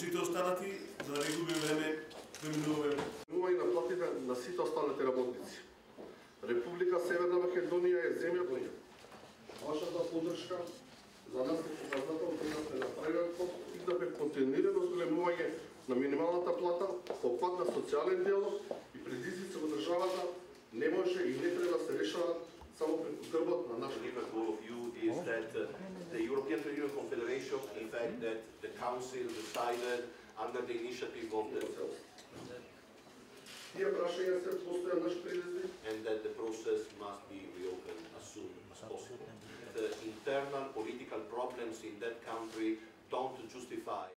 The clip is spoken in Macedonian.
сите останати, за да не губим време, преминуваме. Има и на платите на сите останати работници. Република Северна Македонија е земја која вашата поддршка за нас е показател да сме направиле постигнавме континуирано зголемување на минималната плата по пат на социјален диалог и предизвици во државата не може и не треба да се решават само преку грбот на нашите fact that the Council decided under the initiative of themselves. And that the process must be reopened as soon as possible. The internal political problems in that country don't justify